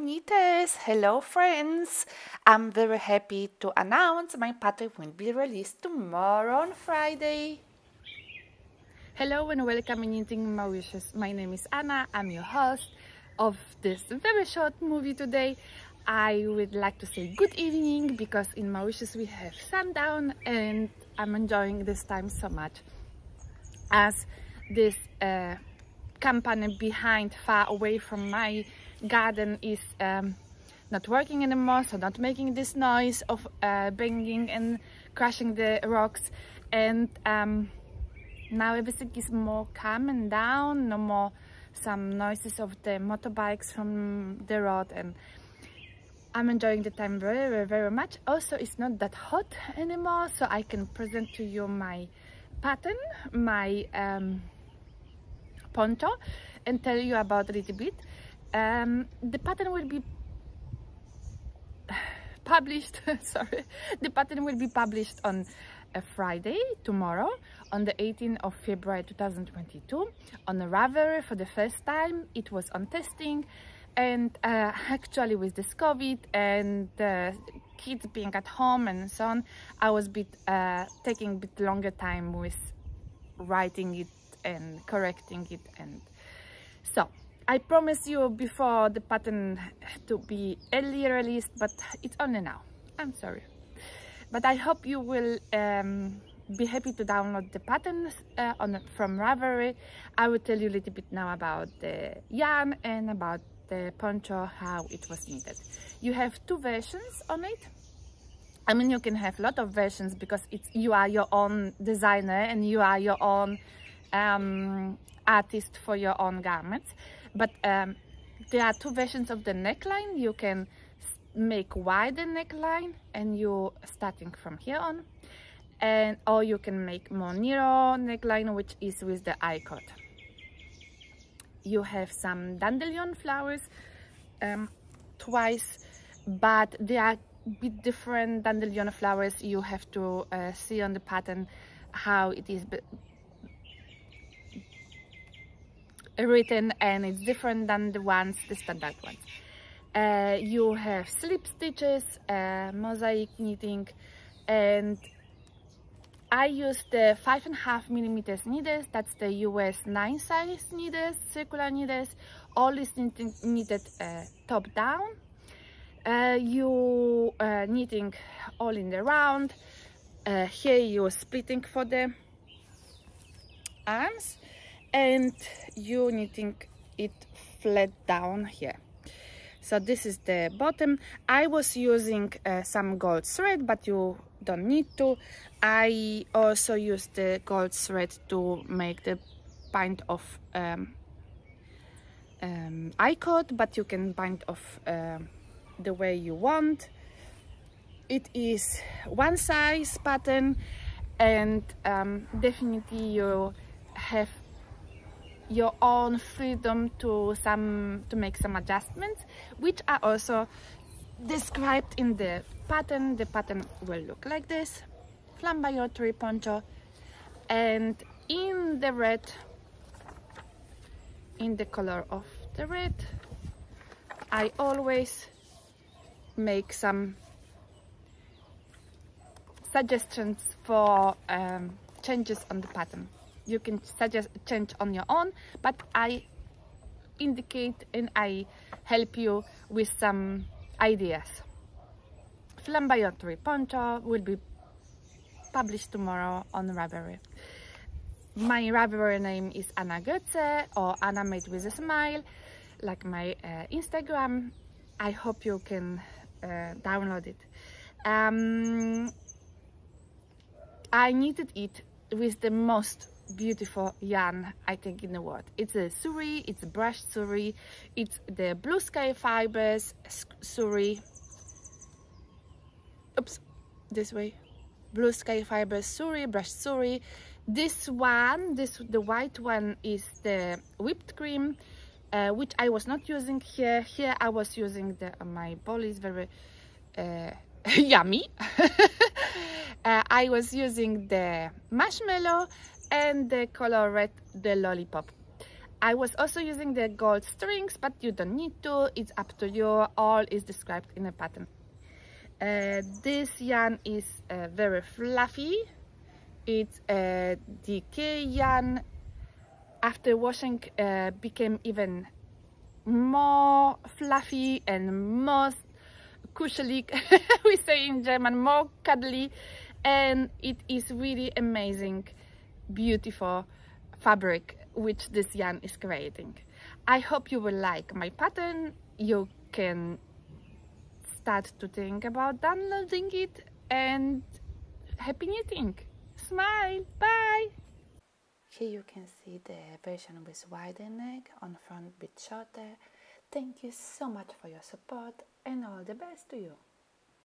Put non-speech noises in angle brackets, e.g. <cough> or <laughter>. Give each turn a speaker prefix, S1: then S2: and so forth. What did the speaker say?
S1: knitters, hello friends. I'm very happy to announce my pattern will be released tomorrow on Friday. Hello and welcome in Knitting Mauritius. My name is Anna, I'm your host of this very short movie today. I would like to say good evening because in Mauritius we have sundown and I'm enjoying this time so much as this uh, company behind far away from my garden is um, not working anymore so not making this noise of uh, banging and crashing the rocks. And um, now everything is more calm and down no more some noises of the motorbikes from the road. And I'm enjoying the time very very very much. Also it's not that hot anymore so I can present to you my pattern my um, poncho and tell you about a little bit um, the pattern will be published <laughs> sorry. The pattern will be published on a Friday tomorrow on the 18th of February 2022 on Ravelry for the first time it was on testing. And uh, <laughs> actually with this COVID and uh, kids being at home and so on I was bit uh, taking a bit longer time with writing it and correcting it and so I promised you before the pattern to be early released, but it's only now. I'm sorry. But I hope you will um, be happy to download the patterns uh, on from Ravelry. I will tell you a little bit now about the yarn and about the poncho, how it was knitted. You have two versions on it. I mean, you can have a lot of versions because it's you are your own designer and you are your own um, artist for your own garments but um, there are two versions of the neckline. You can make wider neckline and you starting from here on. And or you can make more narrow neckline which is with the I-cord you have some dandelion flowers um, twice but they are bit different dandelion flowers. You have to uh, see on the pattern how it is written and it's different than the ones, the standard ones. Uh, you have slip stitches, uh, mosaic knitting, and I use the five and a half millimeters needles. That's the US nine size needles, circular needles. All is knitted uh, top down. Uh, you uh, knitting all in the round. Uh, here you're splitting for the arms and you knitting it flat down here. So this is the bottom. I was using uh, some gold thread but you don't need to. I also use the gold thread to make the bind of um, um, I-cord but you can bind off uh, the way you want. It is one size pattern and um, definitely you have your own freedom to some to make some adjustments which are also described in the pattern. The pattern will look like this. Flamboyant poncho. And in the red in the color of the red I always make some suggestions for um, changes on the pattern you can suggest change on your own but I indicate and I help you with some ideas. Flamboyant poncho will be published tomorrow on Ravelry. My Ravelry name is Anna Goetze or Anna made with a smile like my uh, Instagram. I hope you can uh, download it. Um, I needed it with the most beautiful yarn I think in the world. It's a suri, it's a brushed suri, it's the blue sky fibers suri. Oops, this way. Blue sky fibers suri, brushed suri. This one, this the white one is the whipped cream, uh, which I was not using here. Here I was using the uh, my bowl is very uh, <laughs> yummy. <laughs> uh, I was using the marshmallow and the color red the lollipop I was also using the gold strings, but you don't need to. It's up to you. All is described in the pattern. Uh, this yarn is uh, very fluffy. It's a uh, DK yarn. After washing, uh, became even more fluffy and more kuschelig. <laughs> we say in German, more cuddly, and it is really amazing, beautiful fabric which this yarn is creating. I hope you will like my pattern. You can start to think about downloading it and happy knitting. Smile, bye! Here you can see the version with wider neck, on front bit shorter. Thank you so much for your support and all the best to you.